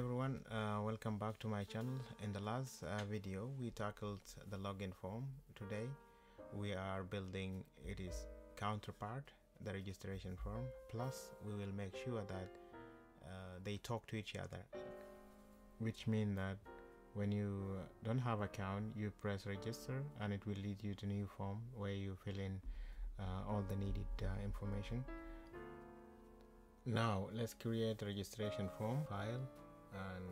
everyone uh, welcome back to my channel. In the last uh, video we tackled the login form. Today we are building it is counterpart the registration form. Plus we will make sure that uh, they talk to each other. Which means that when you don't have account you press register and it will lead you to new form where you fill in uh, all the needed uh, information. Now let's create registration form file and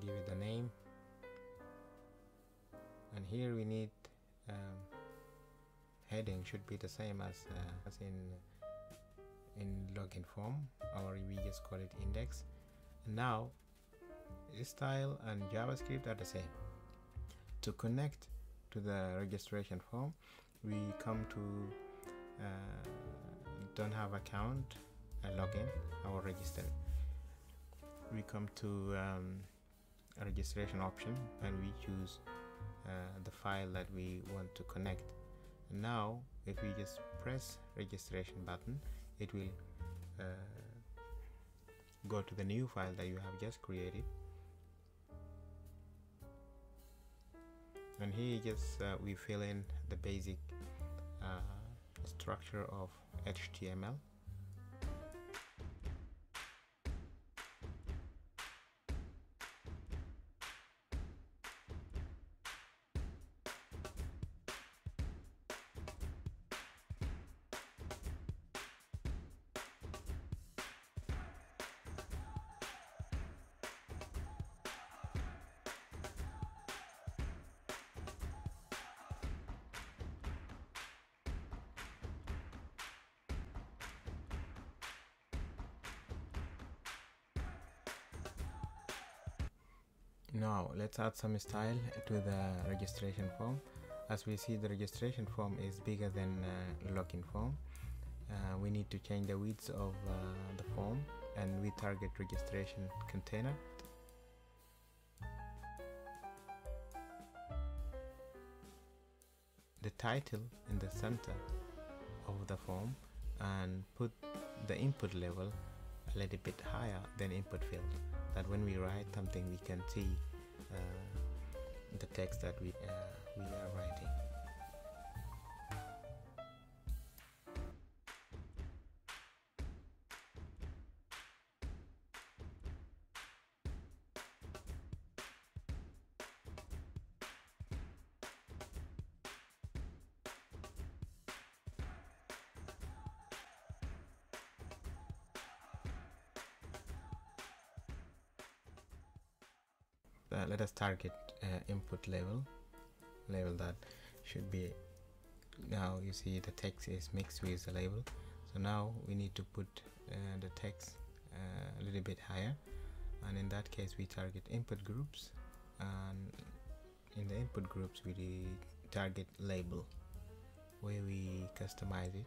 give it a name. And here we need um, heading should be the same as, uh, as in in login form. Or we just call it index. And now style and javascript are the same. To connect to the registration form we come to uh, don't have account a login or register we come to um, a registration option and we choose uh, the file that we want to connect. And now if we just press registration button it will uh, go to the new file that you have just created. And here just uh, we fill in the basic uh, structure of HTML now let's add some style to the registration form. As we see the registration form is bigger than uh, login form. Uh, we need to change the width of uh, the form and we target registration container. The title in the center of the form and put the input level a little bit higher than input field that when we write something we can see uh, the text that we, uh, we are writing. Uh, let us target uh, input level label that should be now you see the text is mixed with the label. So now we need to put uh, the text uh, a little bit higher. And in that case we target input groups. And in the input groups we target label where we customize it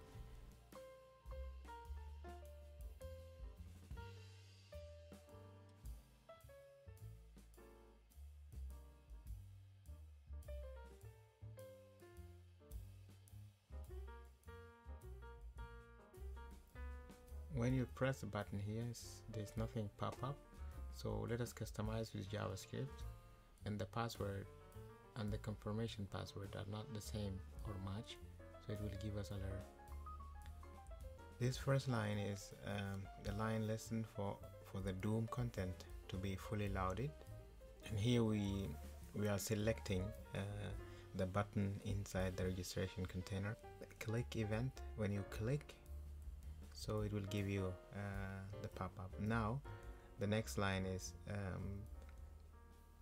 when you press the button here there's nothing pop up. So let us customize with JavaScript and the password and the confirmation password are not the same or match so it will give us alert. This first line is um, the line lesson for for the DOM content to be fully loaded. And here we we are selecting uh, the button inside the registration container. Click event. When you click so it will give you uh, the pop-up. Now the next line is um,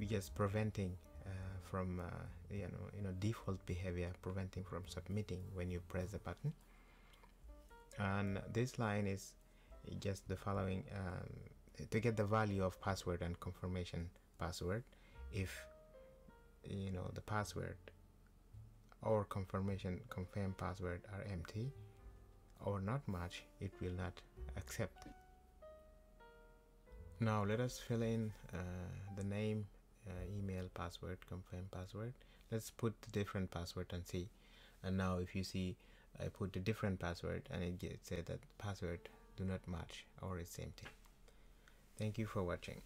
just preventing uh, from uh, you know you know default behavior preventing from submitting when you press the button. And this line is just the following um, to get the value of password and confirmation password if you know the password or confirmation confirm password are empty or not much it will not accept. Now let us fill in uh, the name uh, email password confirm password. Let's put the different password and see. And now if you see I put a different password and it said that password do not match or it's empty. Thank you for watching